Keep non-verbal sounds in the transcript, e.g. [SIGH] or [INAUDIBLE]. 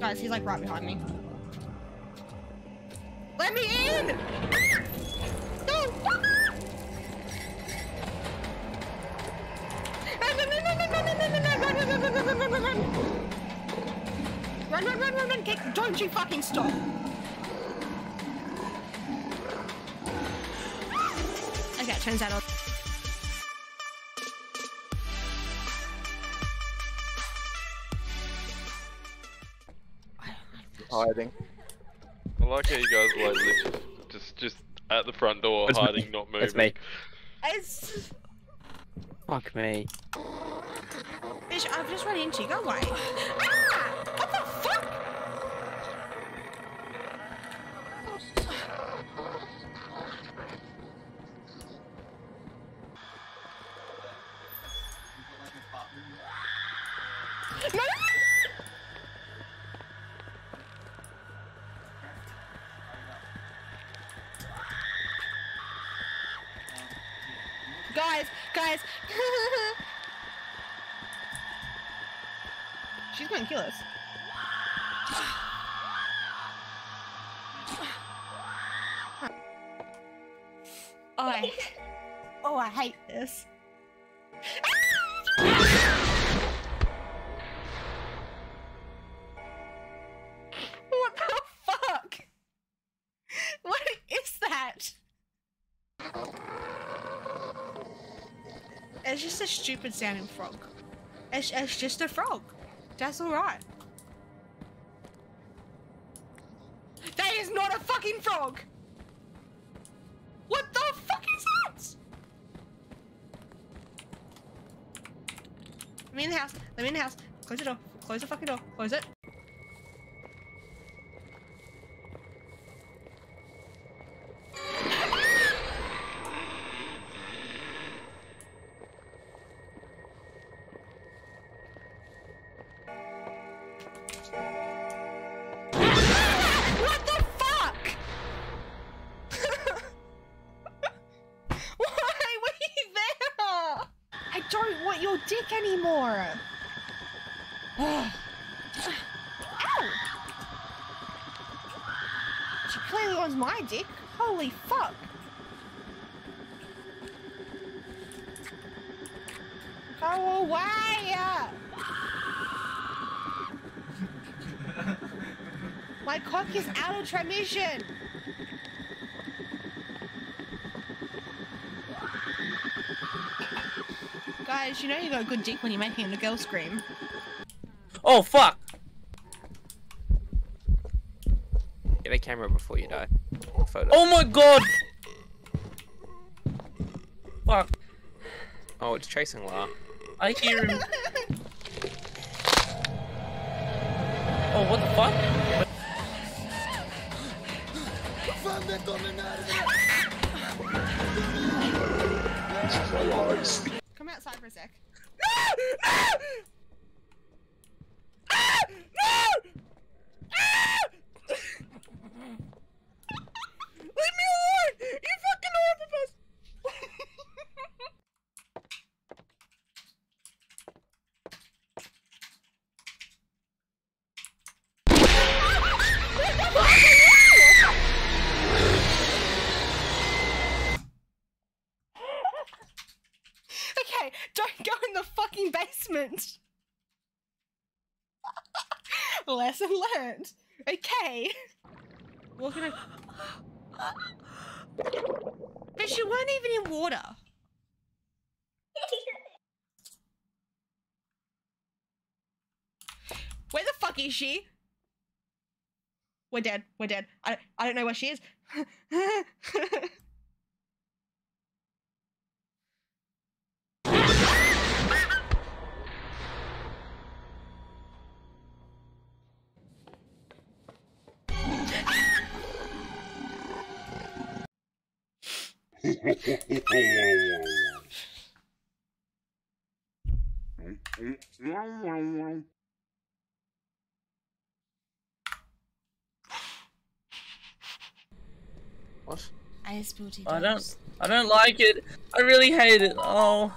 Guys, he's like right behind me. Let me in! No! Run, run, run, run, run! Get, don't you fucking stop! Okay, turns out Hiding. I like how you guys are like literally just just at the front door It's me. hiding, not moving. It's me. It's... Fuck me. Bitch, I've just run into you. Go away. Ah! What the fuck? No, Guys, guys. She's gonna kill us. Oh, I, oh, I hate this. It's just a stupid sounding frog. It's, it's just a frog. That's alright. That is not a fucking frog! What the fuck is that? Let me in the house. Let me in the house. Close the door. Close the fucking door. Close it. Ow! [SIGHS] She clearly wants my dick. Holy fuck. Go away! My cock is out of transmission. Guys, you know you got a good dick when you're making a girl scream. Oh fuck! Get a camera before you die. Photo. Oh my god! Fuck. Oh, it's chasing La. I hear him. Oh, what the fuck? Come outside for a sec. Leave me alone! You fucking horrible Okay, don't go in the fucking basement. [LAUGHS] Lesson learned. Okay. Gonna. But she weren't even in water. Where the fuck is she? We're dead. We're dead. I, I don't know where she is. [LAUGHS] What? Ice booty. I don't. I don't like it. I really hate it. Oh.